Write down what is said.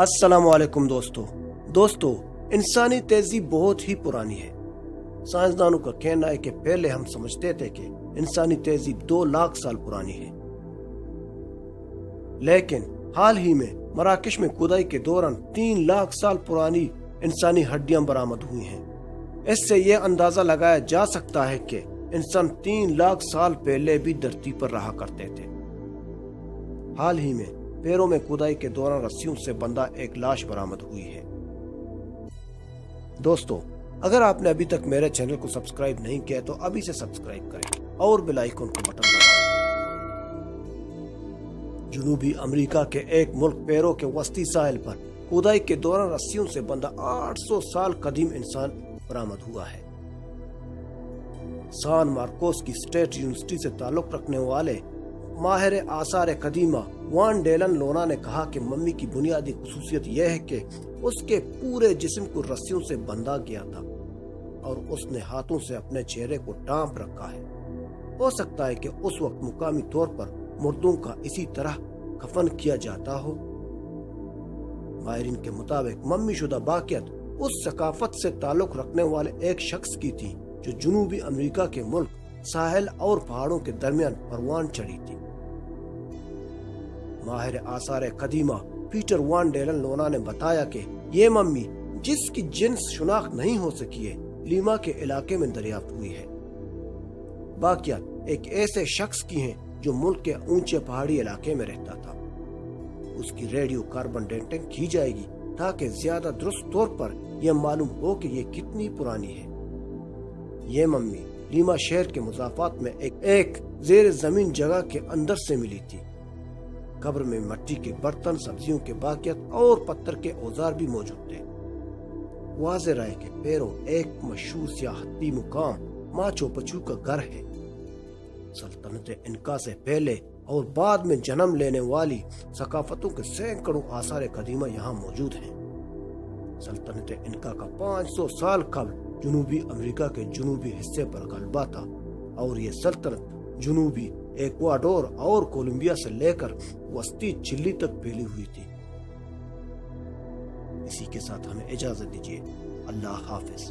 असलकुम दोस्तों। दोस्तों, इंसानी तेज़ी बहुत ही पुरानी है। साइंसदानों का कहना है कि पहले हम समझते थे कि इंसानी तेज़ी दो लाख साल पुरानी है। लेकिन हाल ही में मराकश में खुदाई के दौरान तीन लाख साल पुरानी इंसानी हड्डियाँ बरामद हुई हैं। इससे यह अंदाज़ा लगाया जा सकता है कि इंसान तीन लाख साल पहले भी धरती पर रहा करते थे। हाल ही में पैरों में खुदाई के दौरान रस्सियों से बंधा एक लाश बरामद हुई है। दोस्तों, अगर आपने अभी तक मेरे चैनल को सब्सक्राइब नहीं किया तो अभी से सब्सक्राइब करें और बेल आइकन को बटन दबाएँ। जनूबी अमेरिका के एक मुल्क पैरों के वस्ती साहिल पर खुदाई के दौरान रस्सियों से बंधा 800 साल कदीम इंसान बरामद हुआ है। सान मार्कोस की स्टेट यूनिवर्सिटी से ताल्लुक रखने वाले माहिर आसार कदीमा वान डेलन लोना ने कहा कि मम्मी की बुनियादी खसूसियत यह है कि उसके पूरे जिस्म को रस्सियों से बंधा गया था और उसने हाथों से अपने चेहरे को टांप रखा है। हो सकता है कि उस वक्त मुकामी तौर पर मुर्दों का इसी तरह कफन किया जाता हो। माहरीन के मुताबिक मम्मी शुदा बाकियत उस सकाफत से ताल्लुक रखने वाले एक शख्स की थी, जो जनूबी अमेरिका के मुल्क साहिल और पहाड़ों के दरमियान परवान चढ़ी थी। माहिर आसार कदीमा पीटर वान डेलन लोना ने बताया कि ये मम्मी जिसकी जिन्स शुनाख्त नहीं हो सकी है, लीमा के इलाके में दरियाफ्त हुई है। बाकिया एक ऐसे शख्स की हैं जो मुल्क के ऊँचे पहाड़ी इलाके में रहता था। उसकी रेडियो कार्बन डेंटिंग की जाएगी ताकि ज़्यादा दुरुस्त तौर पर यह मालूम हो कि ये कितनी पुरानी है। ये मम्मी लीमा शहर के मुजाफात में एक, एक जेर ज़मीन जगह के अंदर से मिली थी। कब्र में मट्टी के बर्तन सब्जियों के बाकियत और पत्थर के औज़ार भी मौजूद थे। वाज राय के पैरों एक मशहूर सियाहती मुकाम माचो पचू का घर है। सल्तनत इनका से पहले और बाद में जन्म लेने वाली सकाफतों के सैकड़ों आसार कदीमा यहाँ मौजूद हैं। सल्तनत इनका का 500 साल कब जनूबी अमेरिका के जनूबी हिस्से पर गलबा था और ये सल्तनत जनूबी एक्वाडोर और कोलंबिया से लेकर वस्ती चिल्ली तक फैली हुई थी। इसी के साथ हमें इजाज़त दीजिए। अल्लाह हाफिज।